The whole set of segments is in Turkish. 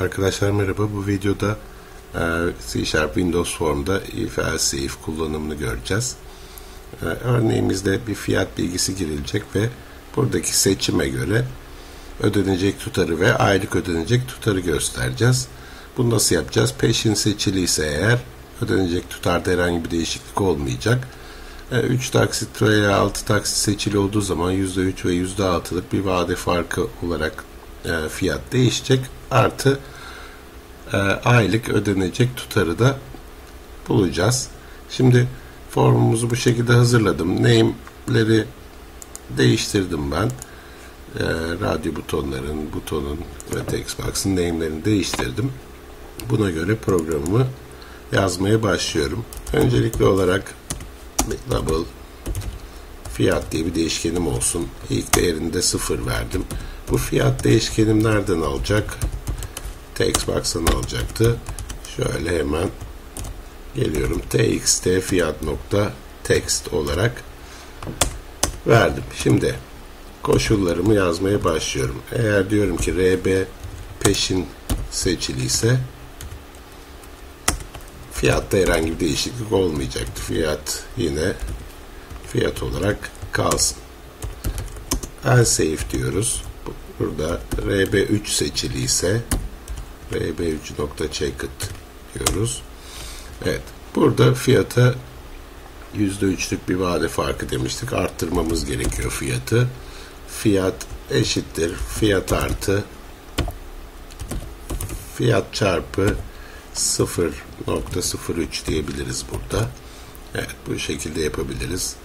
Arkadaşlar merhaba. Bu videoda e, C Sharp Windows Form'da if else if kullanımını göreceğiz. E, örneğimizde bir fiyat bilgisi girilecek ve buradaki seçime göre ödenecek tutarı ve aylık ödenecek tutarı göstereceğiz. Bunu nasıl yapacağız? Peşin seçiliyse eğer ödenecek tutarda herhangi bir değişiklik olmayacak. 3 e, taksit veya 6 taksit seçili olduğu zaman %3 ve %6'lık bir vade farkı olarak fiyat değişecek. Artı e, aylık ödenecek tutarı da bulacağız. Şimdi formumuzu bu şekilde hazırladım. Name'leri değiştirdim ben. E, radyo butonların, butonun ve textbox'ın name'lerini değiştirdim. Buna göre programımı yazmaya başlıyorum. Öncelikli olarak double fiyat diye bir değişkenim olsun. İlk değerinde sıfır verdim. Bu fiyat değişkenim nereden alacak? Textbox'tan alacaktı. Şöyle hemen geliyorum. txt fiyat nokta text olarak verdim. Şimdi koşullarımı yazmaya başlıyorum. Eğer diyorum ki rb peşin seçiliyse fiyatta herhangi bir değişiklik olmayacaktı. Fiyat yine fiyat olarak kalsın. Else if diyoruz. Burada RB3 seçiliyse RB3.checked diyoruz. Evet. Burada fiyata %3'lük bir vade farkı demiştik. Arttırmamız gerekiyor fiyatı. Fiyat eşittir. Fiyat artı fiyat çarpı 0.03 diyebiliriz burada. Evet bu şekilde yapabiliriz.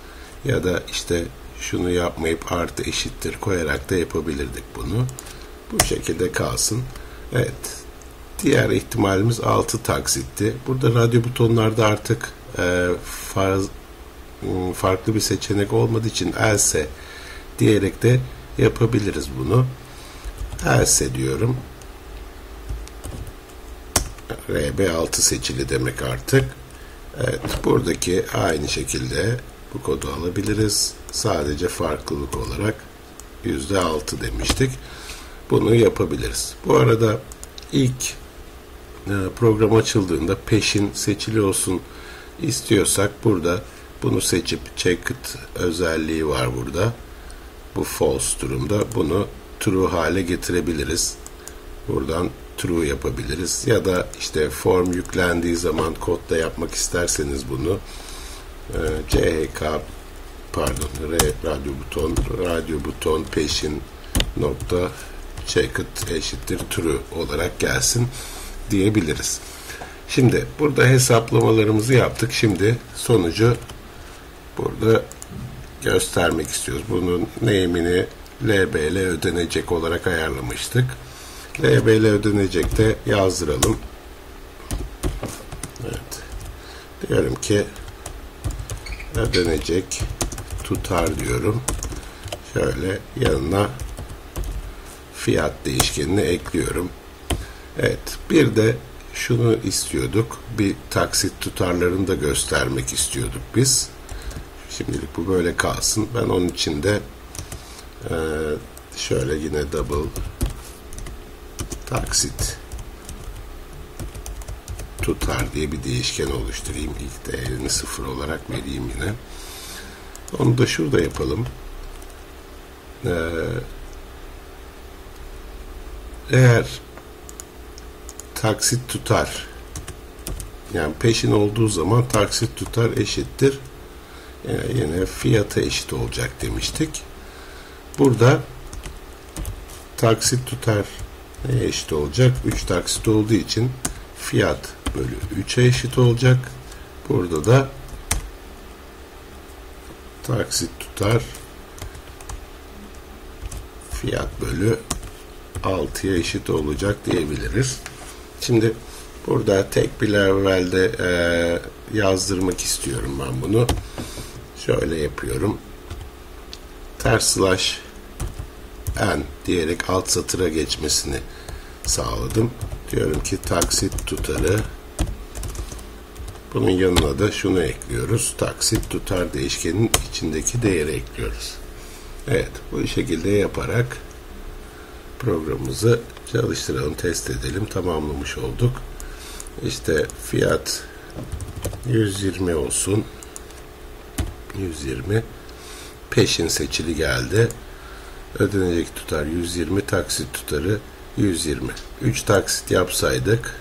Ya da işte şunu yapmayıp artı eşittir koyarak da yapabilirdik bunu. Bu şekilde kalsın. Evet. Diğer ihtimalimiz 6 taksitti. Burada radyo butonlarda artık e, farz, ıı, farklı bir seçenek olmadığı için else diyerek de yapabiliriz bunu. Else diyorum. RB6 seçili demek artık. Evet, buradaki aynı şekilde bu kodu alabiliriz. Sadece farklılık olarak %6 demiştik. Bunu yapabiliriz. Bu arada ilk program açıldığında peşin seçili olsun istiyorsak burada bunu seçip checked özelliği var burada. Bu false durumda bunu true hale getirebiliriz. Buradan true yapabiliriz. Ya da işte form yüklendiği zaman kodda yapmak isterseniz bunu e, CHK pardon R radyo buton radyo buton peşin nokta checked eşittir true olarak gelsin diyebiliriz. Şimdi burada hesaplamalarımızı yaptık. Şimdi sonucu burada göstermek istiyoruz. Bunun name'ini LBL ödenecek olarak ayarlamıştık. LBL ödenecek de yazdıralım. Evet. Diyorum ki ödenecek tutar diyorum. Şöyle yanına fiyat değişkenini ekliyorum. Evet. Bir de şunu istiyorduk. Bir taksit tutarlarını da göstermek istiyorduk biz. Şimdilik bu böyle kalsın. Ben onun için de şöyle yine double taksit tutar diye bir değişken oluşturayım. İlk değerini sıfır olarak vereyim yine. Onu da şurada yapalım. Ee, eğer taksit tutar yani peşin olduğu zaman taksit tutar eşittir yani yine fiyata eşit olacak demiştik. Burada taksit tutar neye eşit olacak? 3 taksit olduğu için fiyat bölü 3'e eşit olacak. Burada da taksit tutar fiyat bölü 6'ya eşit olacak diyebiliriz. Şimdi burada tek bir levelde e, yazdırmak istiyorum ben bunu. Şöyle yapıyorum. Ters slash n diyerek alt satıra geçmesini sağladım. Diyorum ki taksit tutarı bunun yanına da şunu ekliyoruz. Taksit tutar değişkenin içindeki değeri ekliyoruz. Evet bu şekilde yaparak programımızı Çalıştıralım, test edelim. Tamamlamış olduk. İşte fiyat 120 olsun. 120 peşin seçili geldi. Ödenecek tutar 120, taksit tutarı 120. 3 taksit yapsaydık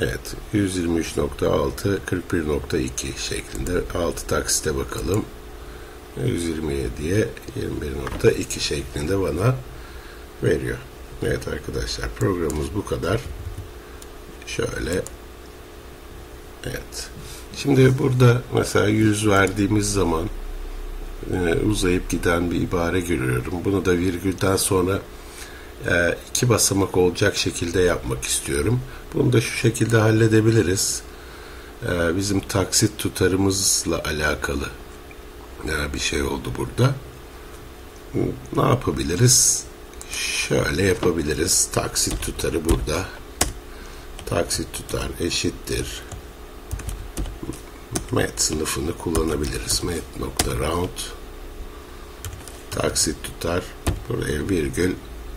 Evet 123.6 41.2 şeklinde 6 taksite bakalım. 127'ye 21.2 şeklinde bana veriyor. Evet arkadaşlar programımız bu kadar. Şöyle Evet. Şimdi burada mesela 100 verdiğimiz zaman e, uzayıp giden bir ibare görüyorum. Bunu da virgülden sonra e, iki basamak olacak şekilde yapmak istiyorum. Bunu da şu şekilde halledebiliriz. E, bizim taksit tutarımızla alakalı bir şey oldu burada. Ne yapabiliriz? Şöyle yapabiliriz. Taksit tutarı burada. Taksit tutar eşittir. Met sınıfını kullanabiliriz. Met.round taksit tutar. Buraya virgül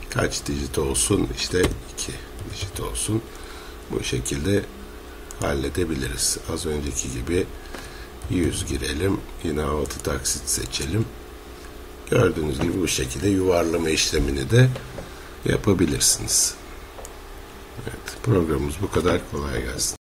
kaç digit olsun? İşte 2 digit olsun. Bu şekilde halledebiliriz. Az önceki gibi 100 girelim. Yine 6 taksit seçelim. Gördüğünüz gibi bu şekilde yuvarlama işlemini de yapabilirsiniz. Evet, programımız bu kadar. Kolay gelsin.